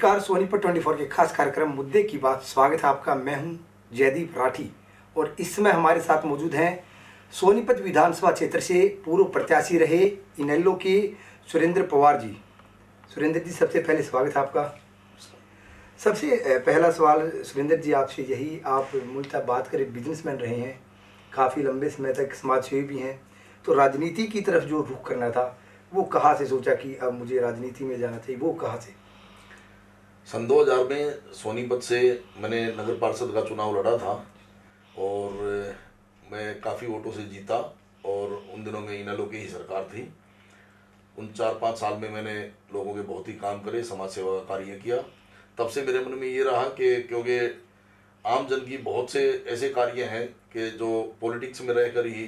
नमस्कार सोनीपत 24 के खास कार्यक्रम मुद्दे की बात। स्वागत है आपका। मैं हूँ जयदीप राठी और इस समय हमारे साथ मौजूद हैं सोनीपत विधानसभा क्षेत्र से पूर्व प्रत्याशी रहे इनेलो के सुरेंद्र पवार जी। सुरेंद्र जी, सबसे पहले स्वागत है आपका। सबसे पहला सवाल, सुरेंद्र जी, आपसे यही, आप मूलतः बात करें बिजनेसमैन रहे हैं, काफ़ी लंबे समय तक समाज सेवी भी हैं तो राजनीति की तरफ़ जो रुख करना था, वो कहाँ से सोचा कि अब मुझे राजनीति में जाना चाहिए, वो कहाँ से? सन 2000 में सोनीपत से मैंने नगर पार्षद का चुनाव लड़ा था और मैं काफ़ी वोटों से जीता और उन दिनों में इनेलो की ही सरकार थी। उन चार पाँच साल में मैंने लोगों के बहुत ही काम करे, समाज सेवा का कार्य किया। तब से मेरे मन में ये रहा कि क्योंकि आम जन की बहुत से ऐसे कार्य हैं कि जो पॉलिटिक्स में रहकर ही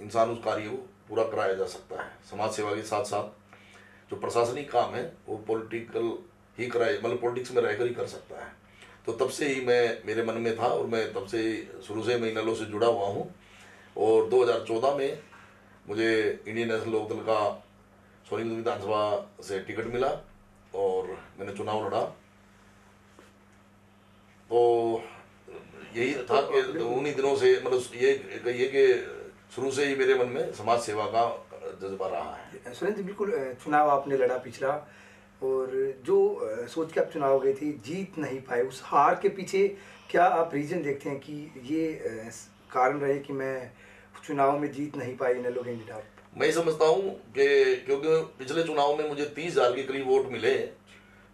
इंसान उस कार्य को पूरा कराया जा सकता है। समाज सेवा के साथ साथ जो प्रशासनिक काम है, वो पॉलिटिकल ही कराए मतलब पॉलिटिक्स में रहकर ही कर सकता है। तो तब से ही मैं मेरे मन में था और मैं तब से शुरू से मैं इनेलो से जुड़ा हुआ हूँ। और 2014 में मुझे इंडियन नेशनल लोकदल का सोनीपत विधानसभा से टिकट मिला और मैंने चुनाव लड़ा। तो यही था कि उन्हीं दिनों से मतलब ये कहिए कि शुरू से ही मेरे मन में समाज सेवा का जज्बा रहा है। सुरेंद्र बिल्कुल चुनाव आपने लड़ा पिछला। और जो सोच के आप चुनाव गए थे, जीत नहीं पाए, उस हार के पीछे क्या आप रीजन देखते हैं कि ये कारण रहे कि मैं चुनाव में जीत नहीं पाई कैंडिडेट आप मैं समझता हूँ कि क्योंकि पिछले चुनाव में मुझे तीस हज़ार के करीब वोट मिले,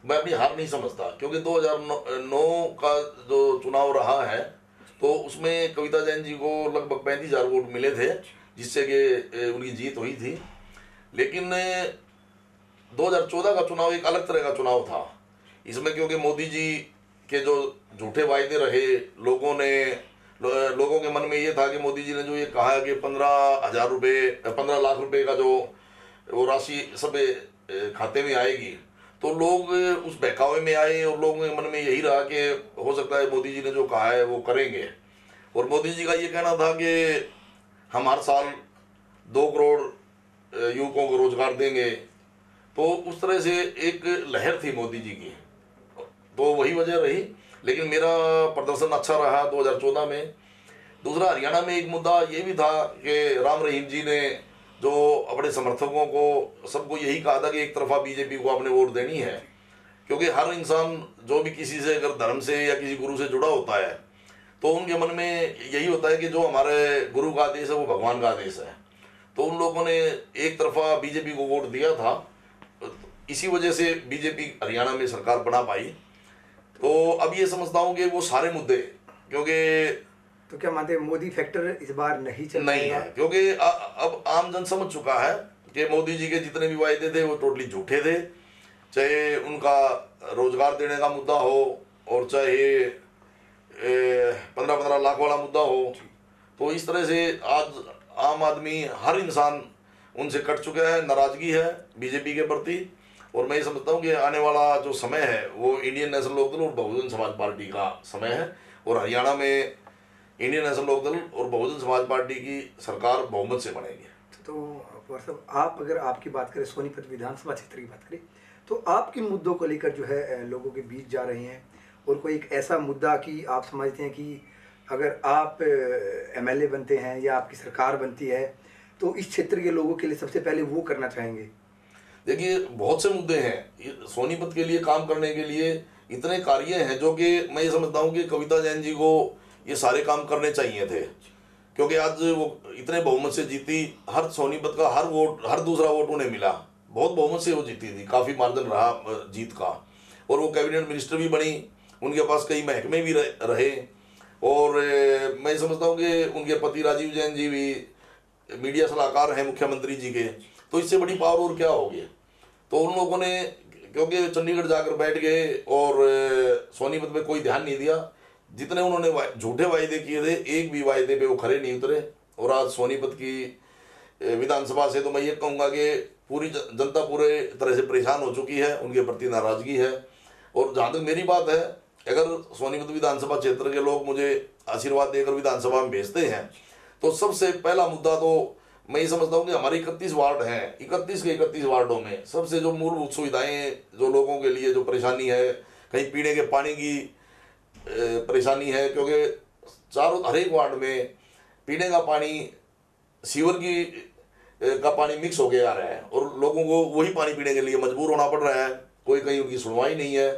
मैं अपनी हार नहीं समझता। क्योंकि 2009 का जो चुनाव रहा है तो उसमें कविता जैन जी को लगभग पैंतीस हज़ार वोट मिले थे, जिससे कि उनकी जीत हुई थी। लेकिन 2014 का चुनाव एक अलग तरह का चुनाव था। इसमें क्योंकि मोदी जी के जो झूठे वायदे रहे लोगों ने लो, लोगों के मन में ये था कि मोदी जी ने जो ये कहा कि पंद्रह हज़ार रुपये पंद्रह लाख रुपए का जो वो राशि सब खाते में आएगी। तो लोग उस बहकावे में आए और लोगों के मन में यही रहा कि हो सकता है मोदी जी ने जो कहा है वो करेंगे। और मोदी जी का ये कहना था कि हम हर साल दो करोड़ युवकों को रोज़गार देंगे। तो उस तरह से एक लहर थी मोदी जी की। तो वही वजह रही। लेकिन मेरा प्रदर्शन अच्छा रहा 2014 में। दूसरा, हरियाणा में एक मुद्दा ये भी था कि राम रहीम जी ने जो अपने समर्थकों को सबको यही कहा था कि एक तरफा बीजेपी को आपने वोट देनी है, क्योंकि हर इंसान जो भी किसी से अगर धर्म से या किसी गुरु से जुड़ा होता है तो उनके मन में यही होता है कि जो हमारे गुरु का आदेश है वो भगवान का आदेश है। तो उन लोगों ने एक तरफा बीजेपी को वोट दिया था। इसी वजह से बीजेपी हरियाणा में सरकार बना पाई। तो अब ये समझता हूँ कि वो सारे मुद्दे क्योंकि तो क्या मानते हैं मोदी फैक्टर इस बार नहीं चल नहीं है क्योंकि अब आम जन समझ चुका है कि मोदी जी के जितने भी वायदे थे वो टोटली झूठे थे। चाहे उनका रोज़गार देने का मुद्दा हो और चाहे पंद्रह पंद्रह लाख वाला मुद्दा हो। तो इस तरह से आज आम आदमी हर इंसान उनसे कट चुका है नाराज़गी है बीजेपी के प्रति। और मैं ये समझता हूँ कि आने वाला जो समय है, वो इंडियन नेशनल लोकदल और बहुजन समाज पार्टी का समय है। और हरियाणा में इंडियन नेशनल लोकदल और बहुजन समाज पार्टी की सरकार बहुमत से बनेगी। तो साहब आप अगर आपकी बात करें, सोनीपत विधानसभा क्षेत्र की बात करें तो आप किन मुद्दों को लेकर जो है लोगों के बीच जा रहे हैं। और कोई एक ऐसा मुद्दा कि आप समझते हैं कि अगर आप एमएलए बनते हैं या आपकी सरकार बनती है तो इस क्षेत्र के लोगों के लिए सबसे पहले वो करना चाहेंगे। देखिए बहुत से मुद्दे हैं। सोनीपत के लिए काम करने के लिए इतने कार्य हैं जो कि मैं ये समझता हूँ कि कविता जैन जी को ये सारे काम करने चाहिए थे। क्योंकि आज वो इतने बहुमत से जीती हर सोनीपत का हर वोट हर दूसरा वोट उन्हें मिला। बहुत बहुमत से वो जीती थी काफ़ी मार्जिन रहा जीत का। और वो कैबिनेट मिनिस्टर भी बनी उनके पास कई महकमे भी रहे, और मैं समझता हूँ कि उनके पति राजीव जैन जी भी मीडिया सलाहकार हैं मुख्यमंत्री जी के। तो इससे बड़ी पावर और क्या होगी? तो उन लोगों ने, क्योंकि चंडीगढ़ जाकर बैठ गए और सोनीपत में कोई ध्यान नहीं दिया, जितने उन्होंने झूठे वायदे किए थे, एक भी वायदे पे वो खरे नहीं उतरे। और आज सोनीपत की विधानसभा से तो मैं ये कहूँगा कि पूरी जनता पूरे तरह से परेशान हो चुकी है, उनके प्रति नाराज़गी है। और जहाँ तक मेरी बात है, अगर सोनीपत विधानसभा क्षेत्र के लोग मुझे आशीर्वाद देकर विधानसभा में भेजते हैं तो सबसे पहला मुद्दा तो मैं ये समझता हूँ कि हमारे इकतीस वार्ड हैं, इकतीस के इकतीस वार्डों में सबसे जो मूलभूत सुविधाएँ जो लोगों के लिए जो परेशानी है, कहीं पीने के पानी की परेशानी है, क्योंकि चारों, हर एक वार्ड में पीने का पानी, सीवर की का पानी मिक्स हो होके आ रहा है और लोगों को वही पानी पीने के लिए मजबूर होना पड़ रहा है। कोई कहीं उनकी सुनवाई नहीं है।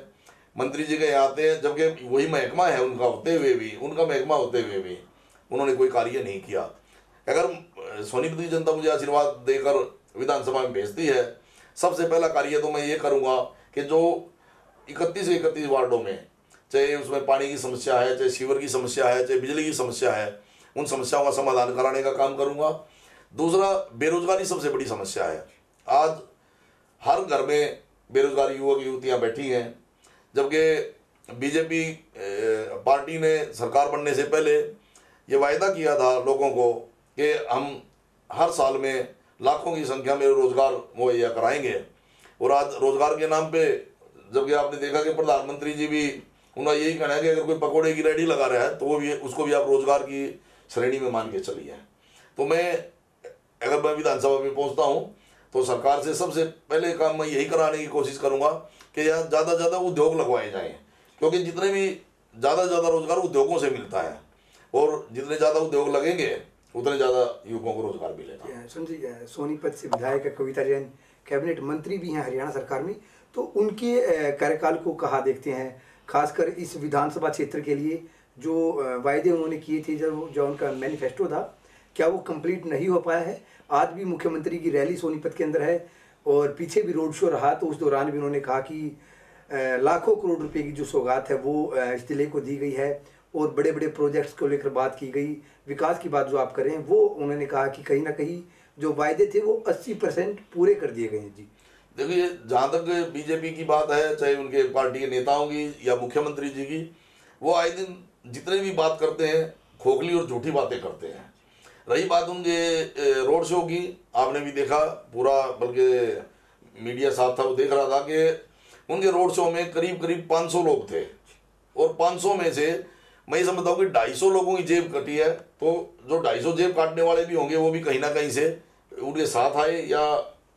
मंत्री जी के यहाँ आते हैं, जबकि वही महकमा है उनका होते हुए भी, उनका महकमा होते हुए भी उन्होंने कोई कार्य नहीं किया। अगर सोनीपत जनता मुझे आशीर्वाद देकर विधानसभा में भेजती है, सबसे पहला कार्य तो मैं ये करूँगा कि जो इकतीस इकतीस वार्डों में, चाहे उसमें पानी की समस्या है, चाहे सीवर की समस्या है, चाहे बिजली की समस्या है, उन समस्याओं का समाधान कराने का काम करूँगा। दूसरा, बेरोजगारी सबसे बड़ी समस्या है। आज हर घर में बेरोजगार युवक, युवतियाँ बैठी हैं, जबकि बीजेपी पार्टी ने सरकार बनने से पहले ये वायदा किया था लोगों को कि हम हर साल में लाखों की संख्या में रोज़गार मुहैया कराएँगे। और आज रोज़गार के नाम पे जबकि आपने देखा कि प्रधानमंत्री जी भी उनका यही कहना है कि अगर कोई पकौड़े की रेडी लगा रहा है तो वो भी, उसको भी आप रोज़गार की श्रेणी में मान के चलिए। तो मैं, अगर मैं विधानसभा में पहुँचता हूँ तो सरकार से सबसे पहले काम मैं यही कराने की कोशिश करूँगा कि यहाँ ज़्यादा ज़्यादा उद्योग लगवाए जाएँ। क्योंकि जितने भी ज़्यादा ज़्यादा रोज़गार उद्योगों से मिलता है, और जितने ज़्यादा उद्योग लगेंगे उतने ज़्यादा युवकों को रोज़गार मिलेगा सुनिए सोनीपत से विधायक कविता जैन, कैबिनेट मंत्री भी हैं हरियाणा सरकार में। तो उनके कार्यकाल को कहा देखते हैं? खासकर इस विधानसभा क्षेत्र के लिए जो वायदे उन्होंने किए थे जब जो उनका मैनिफेस्टो था, क्या वो कंप्लीट नहीं हो पाया है? आज भी मुख्यमंत्री की रैली सोनीपत के अंदर है और पीछे भी रोड शो रहा तो उस दौरान भी उन्होंने कहा कि लाखों करोड़ रुपए की जो सौगात है वो इस ज़िले को दी गई है। और बड़े बड़े प्रोजेक्ट्स को लेकर बात की गई, विकास की बात जो आप करें वो उन्होंने कहा कि कहीं ना कहीं जो वायदे थे वो 80 परसेंट पूरे कर दिए गए हैं जी। देखिए जहाँ तक बीजेपी की बात है, चाहे उनके पार्टी के नेताओं की या मुख्यमंत्री जी की, वो आए दिन जितने भी बात करते हैं, खोखली और झूठी बातें करते हैं। रही बात उनके रोड शो की, आपने भी देखा, पूरा बल्कि मीडिया साथ था, वो देख रहा था कि उनके रोड शो में करीब करीब 500 लोग थे। और 500 में से मैं ये समझता हूँ कि 250 लोगों की जेब कटी है तो जो 250 जेब काटने वाले भी होंगे, वो भी कहीं ना कहीं से उनके साथ आए या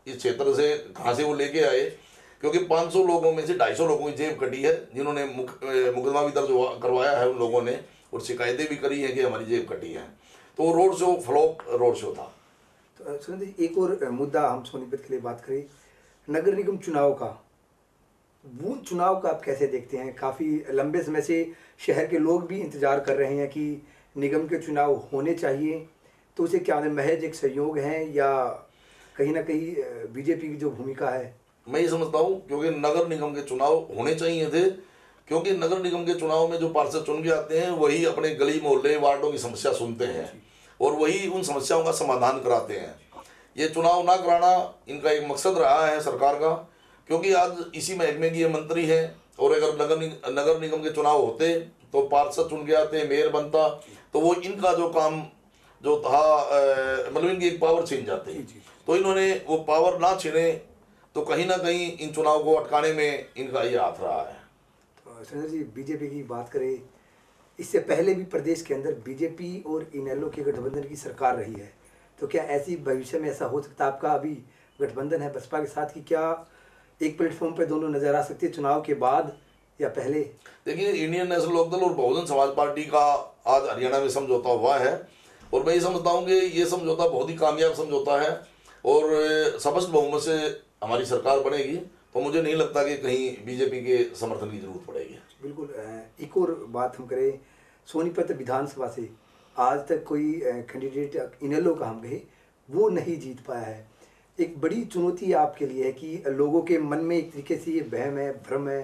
इस क्षेत्र से, कहाँ से वो लेके आए, क्योंकि 500 लोगों में से 250 लोगों की जेब कटी है, जिन्होंने मुकदमा भी दर्ज करवाया है उन लोगों ने, और शिकायतें भी करी हैं कि हमारी जेब कटी है। तो road show, flop road show था। तो एक और मुद्दा हम सोनीपत के लिए बात करें। नगर निगम चुनाव का बूंद चुनाव का आप कैसे देखते हैं? काफ़ी लंबे समय से शहर के लोग भी इंतज़ार कर रहे हैं कि निगम के चुनाव होने चाहिए। तो उसे क्या महज एक सहयोग है या कहीं ना कहीं बीजेपी की जो भूमिका है? मैं ये समझता हूँ, क्योंकि नगर निगम के चुनाव होने चाहिए थे, क्योंकि नगर निगम के चुनाव में जो पार्षद चुन के आते हैं, वही अपने गली मोहल्ले वार्डों की समस्या सुनते हैं और वही उन समस्याओं का समाधान कराते हैं। ये चुनाव ना कराना इनका एक मकसद रहा है सरकार का क्योंकि आज इसी महकमे की ये मंत्री है और अगर नगर नगर निगम के चुनाव होते तो पार्षद चुन के आते मेयर बनता तो वो इनका जो काम जो था मतलब इनकी एक पावर छीन जाती तो इन्होंने वो पावर ना छीने तो कहीं ना कहीं इन चुनाव को अटकाने में इनका ये हाथ रहा है। तो संजय जी बीजेपी की बात करें इससे पहले भी प्रदेश के अंदर बीजेपी और इनेलो के गठबंधन की सरकार रही है। तो क्या ऐसी भविष्य में ऐसा हो सकता है? आपका अभी गठबंधन है बसपा के साथ की क्या एक प्लेटफॉर्म पे दोनों नज़र आ सकती है चुनाव के बाद या पहले? देखिए इंडियन नेशनल लोकदल और बहुजन समाज पार्टी का आज हरियाणा में समझौता हुआ है। और मैं ये समझता हूँ कि ये समझौता बहुत ही कामयाब समझौता है और स्पष्ट बहुमत से हमारी सरकार बनेगी तो मुझे नहीं लगता कि कहीं बीजेपी के समर्थन की ज़रूरत पड़ेगी। बिल्कुल एक और बात हम करें सोनीपत विधानसभा से आज तक कोई कैंडिडेट इनेलो का हम कहे वो नहीं जीत पाया है। एक बड़ी चुनौती आपके लिए है कि लोगों के मन में एक तरीके से ये बहम है, भ्रम है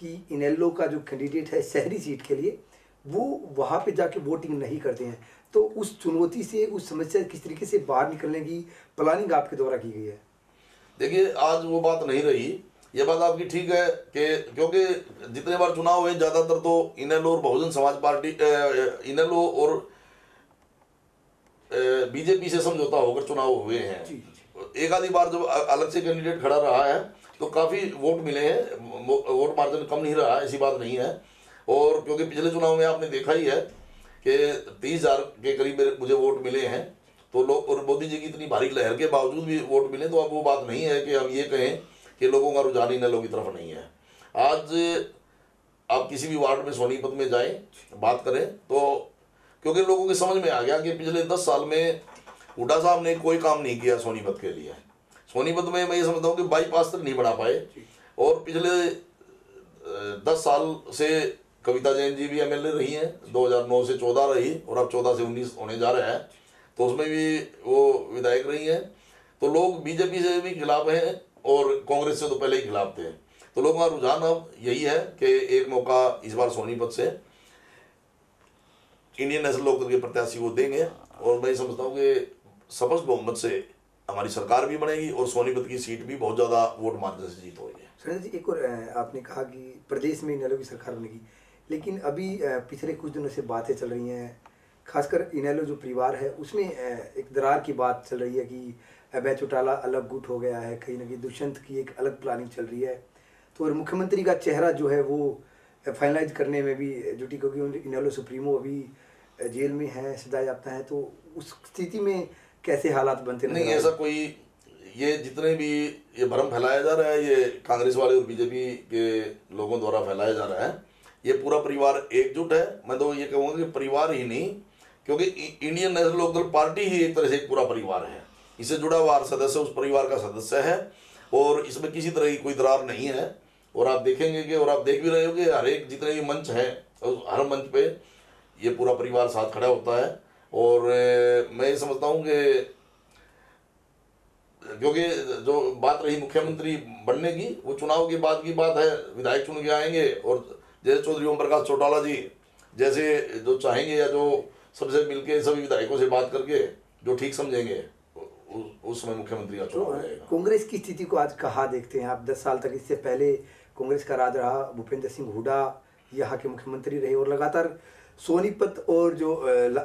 कि इनेलो का जो कैंडिडेट है शहरी सीट के लिए, वो वहाँ पे जाके वोटिंग नहीं करते हैं। तो उस चुनौती से, उस समस्या किस तरीके से बाहर निकलने की प्लानिंग आपके द्वारा की गई है? देखिए, आज वो बात नहीं रही। ये बात आपकी ठीक है कि क्योंकि जितने बार चुनाव हुए, ज़्यादातर तो इनेलो और बहुजन समाज पार्टी इनेलो और बीजेपी से समझौता होकर चुनाव हुए हैं। एक आधी बार जब अलग से कैंडिडेट खड़ा रहा है तो काफ़ी वोट मिले हैं। वोट मार्जिन कम नहीं रहा ऐसी बात नहीं है। और क्योंकि पिछले चुनाव में आपने देखा ही है कि तीस हज़ार के करीब मुझे वोट मिले हैं तो लोग और मोदी जी की इतनी भारी लहर के बावजूद भी वोट मिले तो अब वो बात नहीं है कि हम ये कहें कि लोगों का रुझान इन की तरफ़ नहीं है। आज आप किसी भी वार्ड में सोनीपत में जाएँ बात करें तो क्योंकि लोगों के समझ में आ गया कि पिछले दस साल में हुडा साहब ने कोई काम नहीं किया सोनीपत के लिए। सोनीपत में मैं ये समझता हूँ कि बाईपास तक नहीं बना पाए। और पिछले दस साल से कविता जैन जी भी एमएलए रही हैं 2009 से 14 रही और अब 14 से 19 होने जा रहा है। तो उसमें भी वो विधायक रही हैं। तो लोग बीजेपी से भी खिलाफ हैं और कांग्रेस से तो पहले ही खिलाफ थे। तो लोगों का रुझान अब यही है कि एक मौका इस बार सोनीपत से। इंडियन नेशनल लोकदल के प्रत्याशी को देंगे और मैं समझता हूँ कि स्पष्ट बहुमत से हमारी सरकार भी बनेगी और सोनीपत की सीट भी बहुत ज़्यादा वोट मार्जिन से जीत होगी। सुरेंद्र जी, एक और आपने कहा कि प्रदेश में इनेलो की सरकार बनेगी, लेकिन अभी पिछले कुछ दिनों से बातें चल रही हैं, खासकर इनेलो जो परिवार है, उसमें एक दरार की बात चल रही है कि अभय चौटाला अलग गुट हो गया है, कहीं ना कहीं दुष्यंत की एक अलग प्लानिंग चल रही है। तो और मुख्यमंत्री का चेहरा जो है वो फाइनलाइज करने में भी जुटी क्योंकि इनेलो सुप्रीमो अभी जेल में है सजा जाता है तो उस स्थिति में कैसे हालात बनते नहीं ऐसा कोई ये जितने भी ये भ्रम फैलाया जा रहा है ये कांग्रेस वाले और बीजेपी के लोगों द्वारा फैलाया जा रहा है ये पूरा परिवार एकजुट है। मैं तो ये कहूँगा कि परिवार ही नहीं क्योंकि इंडियन नेशनल लोकदल पार्टी ही एक तरह से एक पूरा परिवार है। इससे जुड़ा हुआ हर सदस्य उस परिवार का सदस्य है और इसमें किसी तरह की कोई दरार नहीं है। और आप देखेंगे कि और आप देख भी रहे हो कि हर एक जितने भी मंच है हर मंच पे ये पूरा परिवार साथ खड़ा होता है। और मैं ये समझता हूँ कि क्योंकि जो बात रही मुख्यमंत्री बनने की वो चुनाव के बाद की बात है विधायक चुन के आएँगे। और जैसे चौधरी ओम प्रकाश चौटाला जी जैसे जो चाहेंगे या जो सबसे मिलके सभी विधायकों से बात करके जो ठीक समझेंगे उस समय मुख्यमंत्री का चुनाव तो कांग्रेस की स्थिति को आज कहा देखते हैं आप? दस साल तक इससे पहले कांग्रेस का राज रहा, भूपेंद्र सिंह हुडा यहाँ के मुख्यमंत्री रहे और लगातार सोनीपत और जो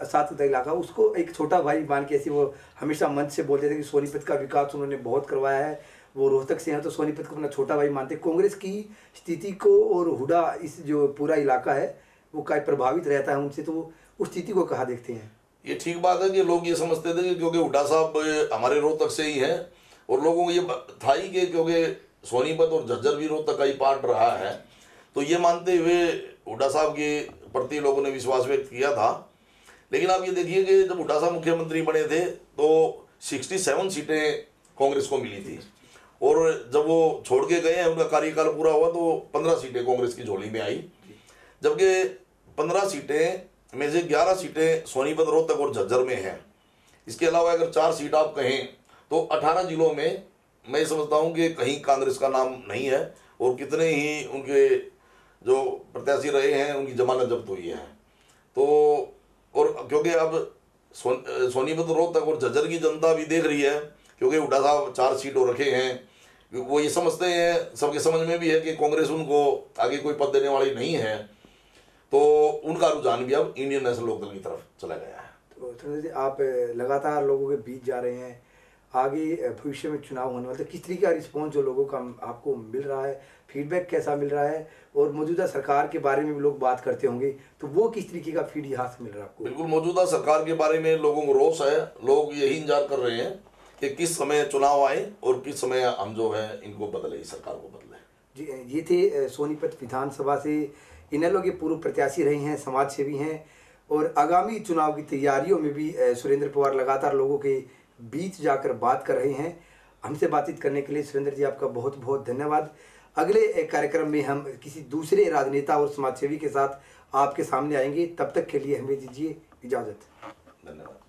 सात इलाका, उसको एक छोटा भाई मान के ऐसे वो हमेशा मंच से बोलते थे कि सोनीपत का विकास उन्होंने बहुत करवाया है। वो रोहतक से हैं तो सोनीपत को अपना छोटा भाई मानते कांग्रेस की स्थिति को और हुडा इस जो पूरा इलाका है, वो का प्रभावित रहता है उनसे तो उस स्थिति को कहा देखते हैं? ये ठीक बात है कि लोग ये समझते थे कि क्योंकि हुडा साहब हमारे रोहतक से ही हैं और लोगों को ये था ही कि क्योंकि सोनीपत और झज्जर भी रोहतक का ही पार्ट रहा है। तो ये मानते हुए हुडा साहब के प्रति लोगों ने विश्वास व्यक्त किया था। लेकिन आप ये देखिए कि जब हुडा साहब मुख्यमंत्री बने थे तो 67 सीटें कांग्रेस को मिली थी। और जब वो छोड़ के गए हैं, उनका कार्यकाल पूरा हुआ तो 15 सीटें कांग्रेस की झोली में आई। जबकि 15 सीटें में से 11 सीटें सोनीपत रोहतक और झज्जर में हैं। इसके अलावा अगर चार सीट आप कहें तो 18 जिलों में मैं समझता हूँ कि कहीं कांग्रेस का नाम नहीं है और कितने ही उनके जो प्रत्याशी रहे हैं उनकी जमानत जब्त हुई है। तो और क्योंकि अब सोन, सोनीपत रोहतक और झज्जर की जनता भी देख रही है क्योंकि उडा साहब चार सीटों रखे हैं। वो ये समझते हैं सबके समझ में भी है कि कांग्रेस उनको आगे कोई पद देने वाली नहीं है। तो उनका रुझान भी अब इंडियन नेशनल लोकदल की तरफ़ चला गया है। तो आप लगातार लोगों के बीच जा रहे हैं आगे भविष्य में चुनाव होने वाले तो किस तरीके का रिस्पॉन्स जो लोगों का आपको मिल रहा है फीडबैक कैसा मिल रहा है और मौजूदा सरकार के बारे में भी लोग बात करते होंगे तो वो किस तरीके का फ़ीड यहाँ से मिल रहा है आपको? बिल्कुल मौजूदा सरकार के बारे में लोगों को रोष है लोग यही इंतज़ार कर रहे हैं कि किस समय चुनाव आए और किस समय हम जो है इनको बदले सरकार को बदले। जी ये थे सोनीपत विधानसभा से इनेलो के पूर्व प्रत्याशी रहे हैं समाज सेवी हैं और आगामी चुनाव की तैयारियों में भी सुरेंद्र पवार लगातार लोगों के बीच जाकर बात कर रहे हैं। हमसे बातचीत करने के लिए सुरेंद्र जी आपका बहुत बहुत धन्यवाद। अगले कार्यक्रम में हम किसी दूसरे राजनेता और समाजसेवी के साथ आपके सामने आएँगे। तब तक के लिए हमें दीजिए इजाज़त। धन्यवाद।